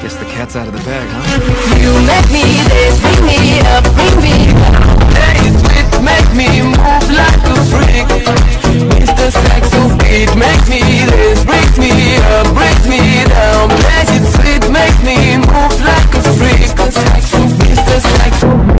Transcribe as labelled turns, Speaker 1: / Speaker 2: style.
Speaker 1: Guess the cat's out of the bag, huh?
Speaker 2: You let me